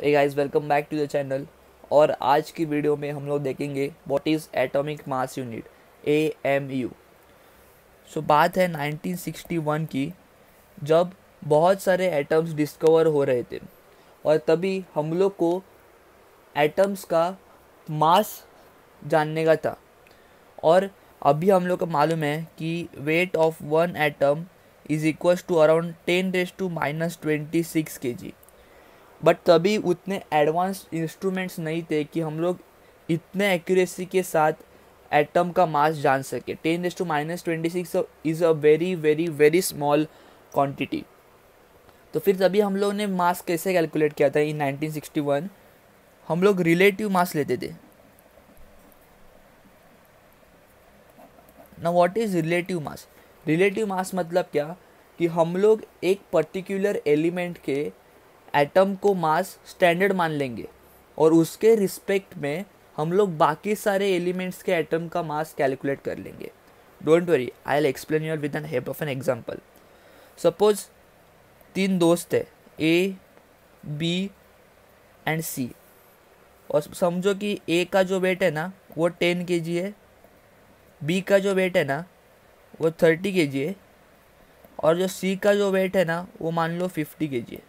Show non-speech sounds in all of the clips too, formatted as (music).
Hey guys welcome back to the channel और आज की वीडियो में हम लोग देखेंगे what is atomic mass unit A M U so बात है 1961 की, जब बहुत सारे एटम्स डिस्कवर हो रहे थे और तभी हम लोग को एटम्स का मास जानने का था। और अभी हम लोग को मालूम है कि weight of one atom is equals to around ten raise to minus twenty six K G but तभी उतने एडवांस इंस्ट्रूमेंट्स नहीं थे कि हम लोग इतने एक्यूरेसी के साथ एटम का मास जान सके। Ten raise to minus twenty six is a very very very small quantity तो फिर तभी हम लोग ने मास कैसे कैलकुलेट किया था इन 1961 हम लोग रिलेटिव मास लेते थे। ना what is relative mass relative mass मतलब क्या? कि हम लोग एक पर्टिकुलर एलिमेंट के एटम को मास स्टैंडर्ड मान लेंगे और उसके रिस्पेक्ट में हम लोग बाकी सारे एलिमेंट्स के एटम का मास कैलकुलेट कर लेंगे। Don't worry I'll explain your with an help of an example suppose तीन दोस्त है ए बी एंड सी और समझो कि ए का जो वेट है ना, वो टेन के जी है बी का जो वेट है ना, वो थर्टी के जी है, और जो सी का जो वेट है ना, वो मान लो फिफ्टी के जी है।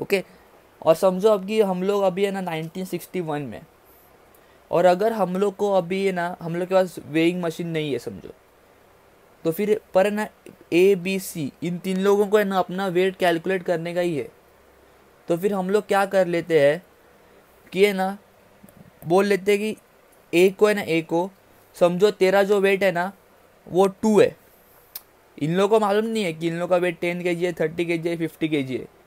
ओके? और समझो अब कि हम लोग अभी है ना 1961 में। और अगर हम लोग को अभी है ना, हम लोग के पास वेइंग मशीन नहीं है समझो। तो फिर पर है ना ए बी सी इन तीन लोगों को है ना अपना वेट कैलकुलेट करने का ही है। तो फिर हम लोग क्या कर लेते हैं कि है ना, बोल लेते हैं कि ए को है ना ए को, समझो तेरा जो वेट है ना, वो टू है। इन लोगों को मालूम नहीं है कि इन लोगों का वेट टेन के जी है थर्टी के जी है फिफ्टी के जी है।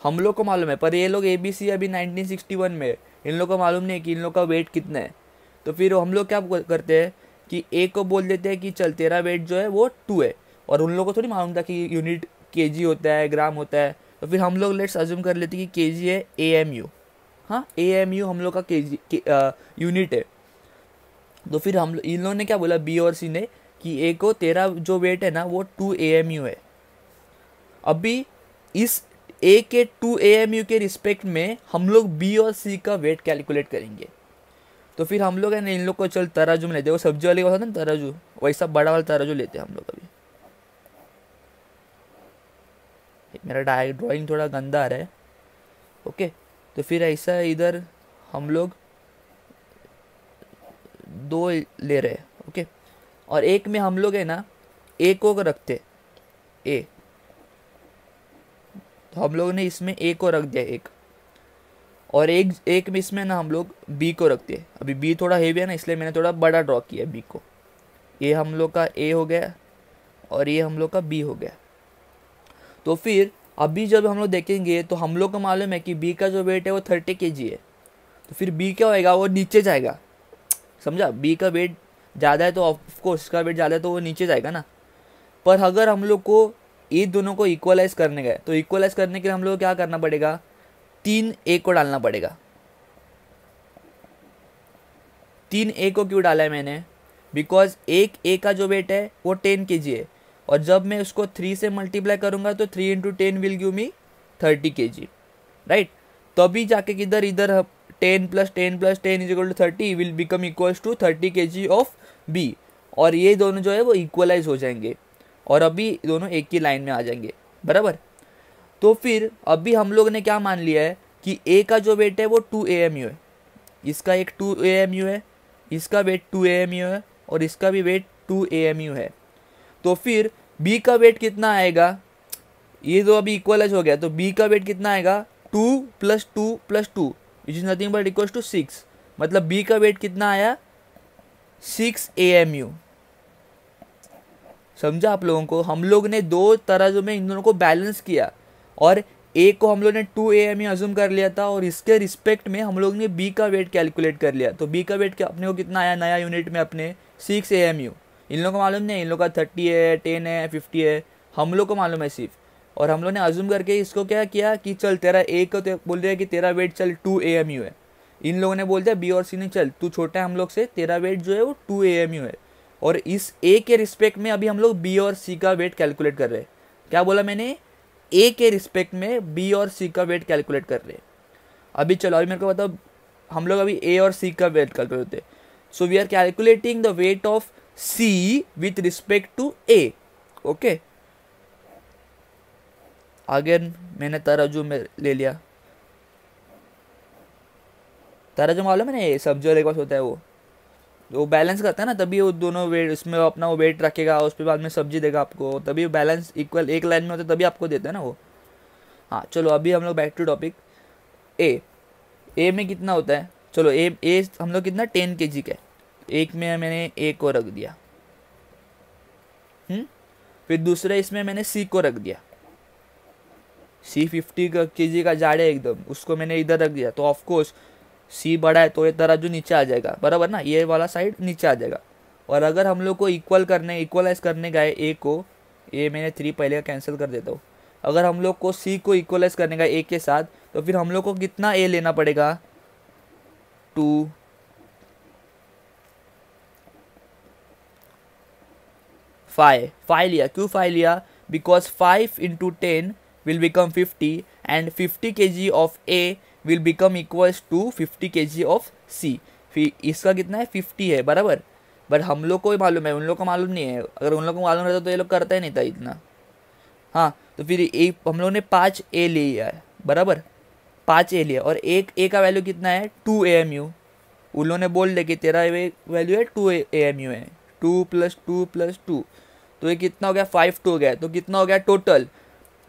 हम लोग को मालूम है, पर ये लोग ए बी सी अभी 1961 में इन लोग को मालूम नहीं कि इन लोग का वेट कितना है। तो फिर हम लोग क्या करते हैं कि ए को बोल देते हैं कि चल, तेरा वेट जो है वो टू है। और उन लोगों को थोड़ी मालूम था कि यूनिट के जी होता है ग्राम होता है। तो फिर हम लोग लेट्स अज्यूम कर लेते कि के जी है ए एम यू हाँ ए एम यू हम लोग का के जी यूनिट है। तो फिर हम इन लोगों ने क्या बोला बी और सी ने, कि ए को तेरा जो वेट है ना, वो टू ए एम यू है। अभी इस ए के टू ए एम यू के रिस्पेक्ट में हम लोग बी और सी का वेट कैलकुलेट करेंगे। तो फिर हम लोग है ना, इन लोग को चल तराजू में लेते वो सब्ज़ी वाले का होता है ना तराजू, वैसा बड़ा वाला तराजू लेते हैं हम लोग अभी। मेरा डाय ड्राइंग थोड़ा गंदा आ रहा है। ओके तो फिर ऐसा इधर हम लोग दो ले रहे हैं, ओके। और एक में हम लोग है ना ए को रखते ए तो हम लोग ने इसमें ए को रख दिया एक। और एक एक में इसमें ना हम लोग बी को रखते हैं अभी बी थोड़ा हेवी है ना, इसलिए मैंने थोड़ा बड़ा ड्रॉ किया बी को। ये हम लोग का ए हो गया और ये हम लोग का बी हो गया। तो फिर अभी जब हम लोग देखेंगे तो हम लोग को मालूम है कि बी का जो वेट है वो थर्टी के जी है। तो फिर बी क्या होएगा? वो नीचे जाएगा। समझा? बी का वेट ज़्यादा है तो ऑफकोर्स इसका वेट ज़्यादा है तो वो नीचे जाएगा ना। पर अगर हम लोग को ये दोनों को इक्वलाइज करने गए। तो इक्वलाइज करने के लिए हम लोग क्या करना पड़ेगा? तीन ए को डालना पड़ेगा। तीन ए को क्यों डाला है मैंने? बिकॉज़ एक ए का जो वेट है, वो टेन के है। और जब मैं उसको थ्री से मल्टीप्लाई करूँगा तो three into ten will give me thirty K G right तभी जाके किधर, इधर ten plus ten plus ten is equal to thirty will become equals to thirty K G of B और ये दोनों जो है, वो इक्वलाइज हो जाएँगे। और अभी दोनों एक ही लाइन में आ जाएँगे, बराबर? तो फिर अभी हम लोग ने क्या मान लिया है कि ए का जो वेट है वो टू ए एम यू है। इसका एक टू ए एम यू है, इसका weight two A M U है और इसका भी weight two A M U है। तो फिर बी का वेट कितना आएगा? ये तो अभी इक्वलाइज हो गया तो बी का वेट कितना आएगा? Two plus two plus two which is nothing but equals to six मतलब बी का वेट कितना आया? सिक्स ए एम यू समझा आप लोगों को? हम लोग ने दो तरह में इन दोनों को बैलेंस किया। और ए को हम लोग ने टू ए एम अज्यूम कर लिया था और इसके रिस्पेक्ट में हम लोग ने बी का वेट कैलकुलेट कर लिया। तो बी का वेट अपने को कितना आया? नया यूनिट में अपने सिक्स ए एम यू इन लोगों को मालूम नहीं? इन लोग का थर्टी है टेन है फिफ्टी है हम लोग को मालूम है सिर्फ़। और हम लोग ने अज्यूम करके इसको क्या किया कि चल, तेरा ए को तो बोल दिया कि तेरा वेट चल टू ए एम यू है। इन लोगों ने बोल दिया बी और सी ने चल, तू छोटा है हम लोग से, तेरा वेट जो है वो टू ए एम यू है। और इस ए के रिस्पेक्ट में अभी हम लोग बी और सी का वेट कैलकुलेट कर रहे हैं। क्या बोला मैंने? ए के रिस्पेक्ट में बी और सी का वेट कैलकुलेट कर रहे हैं। अभी चलो, अभी मेरे को बताओ, हम लोग अभी ए और सी का वेट कैलकुलेट होते। So we are calculating the weight of C with respect to A okay again मैंने तराजू में ले लिया। तराजू मालूम है ना ये सब्ज़ी वाले के पास होता है वो। वो बैलेंस करता है ना, तभी वो दोनों वेट उसमें अपना वो वेट रखेगा उस पर बाद में सब्ज़ी देगा आपको। तभी बैलेंस इक्वल एक लाइन में होता है, तभी आपको देता है ना वो। हाँ चलो, अभी हम लोग back to topic A A में कितना होता है? चलो ए ए हम लोग कितना? टेन के जी का एक में मैंने ए को रख दिया। हम्म? फिर दूसरे इसमें मैंने सी को रख दिया। सी फिफ्टी का के जी का जाड़ है एकदम, उसको मैंने इधर रख दिया। तो ऑफकोर्स सी बड़ा है तो ये तराजू नीचे आ जाएगा, बराबर ना? ये वाला साइड नीचे आ जाएगा। और अगर हम लोग को इक्वल करने इक्वलाइज करने गए ए को ए मैंने थ्री पहले का कैंसिल कर देता हूँ। अगर हम लोग को सी को इक्वलाइज करने का ए के साथ तो फिर हम लोग को कितना ए लेना पड़ेगा? टू फाइव फाइव लिया। क्यों फाइव लिया? Because five into ten will become fifty and fifty K G of A will become equals to fifty K G of सी फिर इसका कितना है? फिफ्टी है, बराबर? बट हम लोग को ही मालूम है, उन लोग को मालूम नहीं है। अगर उन लोग को मालूम रहता तो ये लोग करता ही नहीं था इतना। हाँ तो फिर एक हम लोग ने पाँच ए लिया है, बराबर? पाँच ए लिया, और एक ए का वैल्यू कितना है? टू ए एम यू उन लोगों ने बोल दिया कि तेरा वैल्यू है टू ए एम यू है। Two plus two plus two तो ये कितना हो गया? फाइव टू हो गया। तो कितना हो गया? टोटल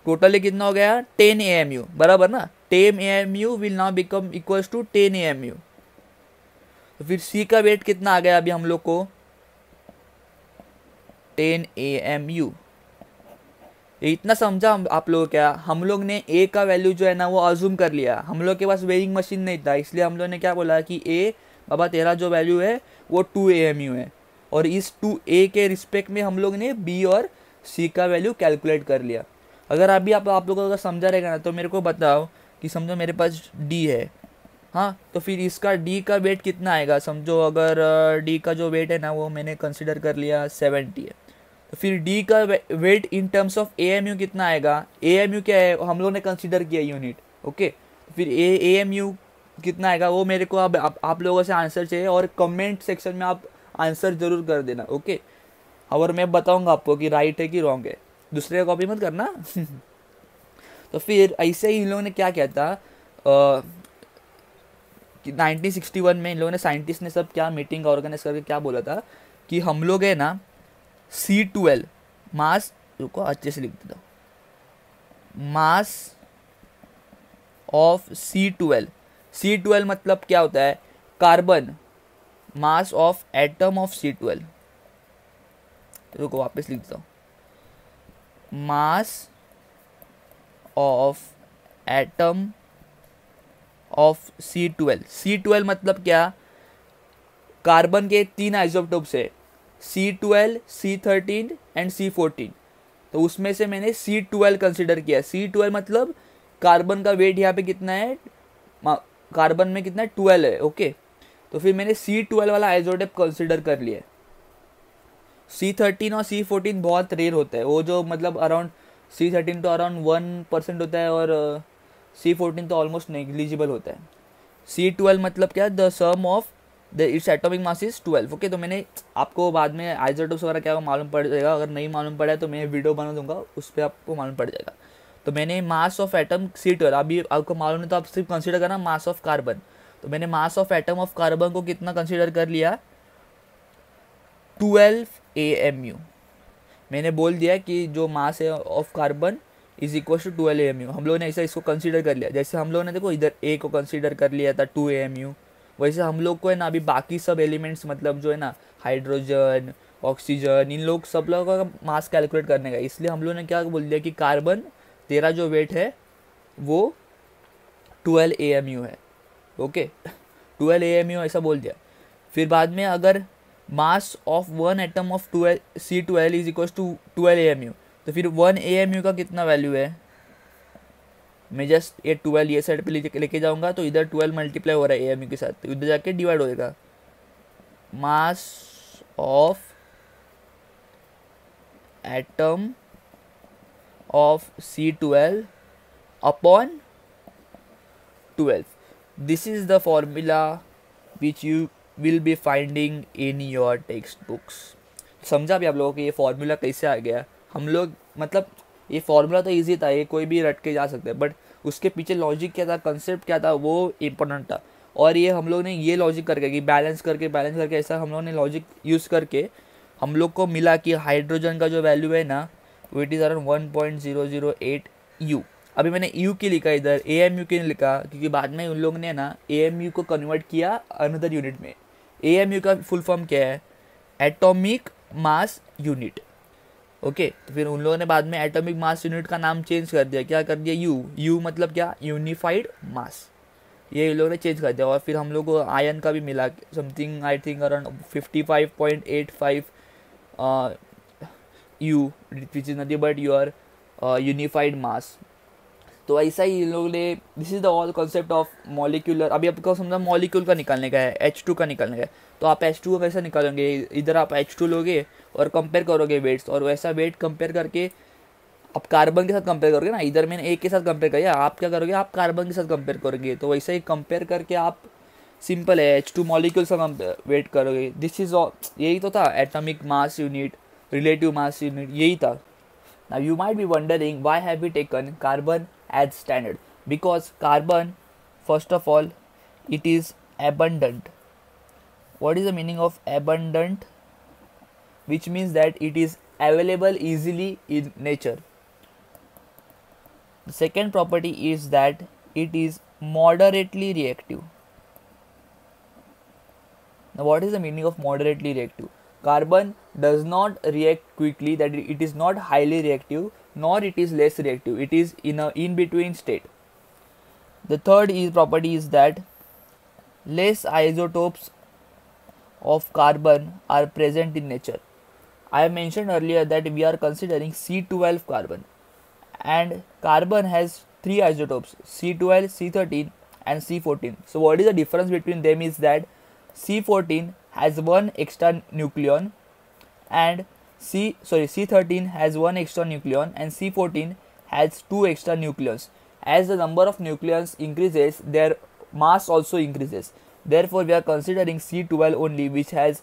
टोटल ये कितना हो गया? टेन ए एम यू बराबर ना? Ten A M U will now become equals to ten A M U. तो फिर सी का वेट कितना आ गया अभी हम लोग को? Ten A M U. इतना समझा आप लोग क्या? हम लोग ने ए का वैल्यू जो है ना वो अजूम कर लिया। हम लोग के पास वेइंग मशीन नहीं था, इसलिए हम लोग ने क्या बोला कि ए बाबा तेरा जो वैल्यू है, वो टू ए एम यू है। और इस टू ए के रिस्पेक्ट में हम लोग ने बी और सी का वैल्यू कैलकुलेट कर लिया। अगर अभी आप आप लोगों को समझा रहेगा ना तो मेरे को बताओ कि समझो मेरे पास डी है। हाँ तो फिर इसका डी का वेट कितना आएगा? समझो अगर डी का जो वेट है ना वो मैंने कंसिडर कर लिया सेवेंटी है। तो फिर डी का weight in terms of A M U कितना आएगा? ए एम यू क्या है? हम लोग ने कंसिडर किया यूनिट ओके तो फिर ए ए एम यू कितना आएगा? वो मेरे को अब आप, आप लोगों से आंसर चाहिए और कमेंट सेक्शन में आप आंसर ज़रूर कर देना ओके और मैं बताऊँगा आपको कि राइट है कि रॉन्ग है। दूसरे कॉपी मत करना। (laughs) तो फिर ऐसे ही इन लोगों ने क्या किया था? कि 1961 में इन लोगों ने साइंटिस्ट ने सब क्या मीटिंग ऑर्गेनाइज करके क्या बोला था? कि हम लोग है ना, सी ट्वेल्व, मास, रुको अच्छे से लिख देता हूँ। Mass of C twelve. C twelve मतलब क्या होता है? Carbon, mass of atom of C twelve. रुको, वापस लिख देता हूँ। Mass of atom of C twelve C twelve मतलब क्या? कार्बन के तीन आइसोटोप्स है। C twelve C thirteen and C fourteen तो उसमें से मैंने सी ट्वेल्व कंसिडर किया। सी ट्वेल्व मतलब कार्बन का वेट यहाँ पे कितना है? कार्बन में कितना? ट्वेल्व है ओके तो फिर मैंने सी ट्वेल्व वाला आइजोटेप कंसिडर कर लिया। सी थर्टीन और सी फोर्टीन बहुत रेयर होता है। वो जो मतलब अराउंड सी थर्टीन तो अराउंड वन परसेंट होता है और सी फोर्टीन तो ऑलमोस्ट नेग्लिजिबल होता है। सी ट्वेल्व मतलब क्या? The sum of the its atomic mass is twelve okay तो मैंने आपको बाद में आइजोटोप्स वगैरह क्या मालूम पड़ जाएगा? अगर नहीं मालूम पड़ा है तो मैं वीडियो बना दूँगा, उस पर आपको मालूम पड़ जाएगा। तो मैंने mass of atom C twelve अभी आपको मालूम नहीं तो आप सिर्फ़ कंसिडर करना मास ऑफ़ कार्बन तो मैंने mass of atom of carbon को कितना कंसिडर कर लिया? ट्वेल्व ए एम यू मैंने बोल दिया कि जो मास है of carbon is equal to twelve A M U लोगों ने ऐसा इसको कंसिडर कर लिया। जैसे हम लोगों ने देखो इधर ए को कंसिडर कर लिया था टू एम यू वैसे हम लोग को है ना अभी बाकी सब एलिमेंट्स मतलब जो है ना हाइड्रोजन ऑक्सीजन इन लोग सब लोगों का मास कैलकुलेट करने का। इसलिए हम लोगों ने क्या बोल दिया कि कार्बन तेरा जो वेट है, वो ट्वेल्व ए एम यू है। Okay twelve A M U ऐसा बोल दिया। फिर बाद में अगर mass of one atom of twelve C twelve is equal to twelve A M U तो फिर वन ए एम यू का कितना वैल्यू है? मैं जस्ट ये ट्वेल्व ये साइड पे लेके लेके जाऊँगा तो इधर ट्वेल्व मल्टीप्लाई हो रहा है ए एम यू के साथ तो इधर जाके डिवाइड होएगा। Mass of atom of C C12 upon 12 this is the formula which you will finding in your your books समझा भी आप लोगों को ये फार्मूला कैसे आ गया? हम लोग मतलब ये फार्मूला तो इजी था, ये कोई भी रट के जा सकते हैं बट उसके पीछे लॉजिक क्या था कंसेप्ट क्या था, वो इम्पोर्टेंट था। और ये हम लोग ने, ये लॉजिक करके कि बैलेंस करके बैलेंस करके ऐसा हम लोग ने लॉजिक यूज़ करके हम लोग को मिला कि हाइड्रोजन का जो वैल्यू है ना वो it is around one point zero zero eight u अभी मैंने यू की लिखा इधर ए एम यू के लिखा, क्योंकि बाद में उन लोग ने ना ए एम यू को कन्वर्ट किया अनदर यूनिट में। ए एम यू का फुल फॉर्म क्या है? एटॉमिक मास यूनिट ओके तो फिर उन लोगों ने बाद में एटॉमिक मास यूनिट का नाम चेंज कर दिया। क्या कर दिया? यू यू मतलब क्या? यूनिफाइड मास ये लोगों ने चेंज कर दिया और फिर हम लोग को आयन का भी मिला। Something I think around fifty five point eight five u which is nothing but your unified mass तो ऐसा ही इन लोगों ने this is the all concept of molecular अभी आपको समझा मॉलिक्यूल का निकालने का है एच टू का निकालने का है। तो आप एच टू का कैसे निकालोगे? इधर आप एच टू लोगे और कंपेयर करोगे वेट्स और वैसा वेट कंपेयर करके आप कार्बन के साथ कंपेयर करोगे ना, इधर मैंने एक के साथ कंपेयर किया, आप क्या करोगे? आप कार्बन के साथ कंपेयर करोगे। तो वैसे ही कंपेयर करके आप सिंपल है एच टू मॉलिक्यूल से वेट करोगे। दिस इज़ यही तो था atomic mass unit relative mass unit यही था। Now you might be wondering why have we taken carbon as standard? Because carbon first of all it is abundant. What is the meaning of abundant? Which means that it is available easily in nature. The second property is that it is moderately reactive. Now what is the meaning of moderately reactive carbon does not react quickly that it is not highly reactive nor it is less reactive it is in a in between state. The third is property is that less isotopes of carbon are present in nature. I have mentioned earlier that we are considering c12 carbon and carbon has three isotopes c12 c13 and c14 so what is the difference between them is that c14 has one extra nucleon and C sorry C13 has one extra nucleon and C14 has two extra nucleons. As the number of nucleons increases, their mass also increases. Therefore, we are considering C12 only, which has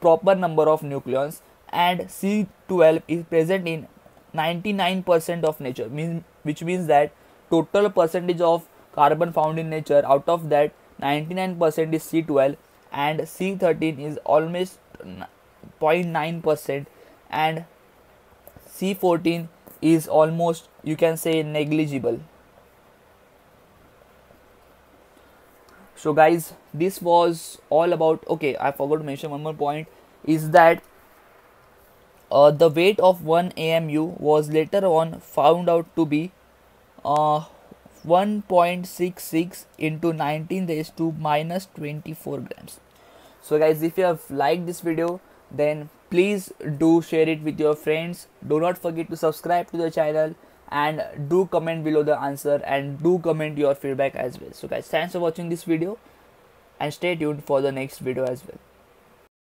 proper number of nucleons, and C12 is present in 99% of nature, mean, which means that total percentage of carbon found in nature out of that 99% is C12 and C13 is almost 0.9% and C14 is almost you can say negligible. So guys this was all about okay I forgot to mention one more point is that uh, the weight of one AMU was later on found out to be uh, 1.66 into 19 raised to minus 24 grams. So guys if you have liked this video then please do share it with your friends. Do not forget to subscribe to the channel and do comment below the answer and do comment your feedback as well. So guys thanks for watching this video and stay tuned for the next video as well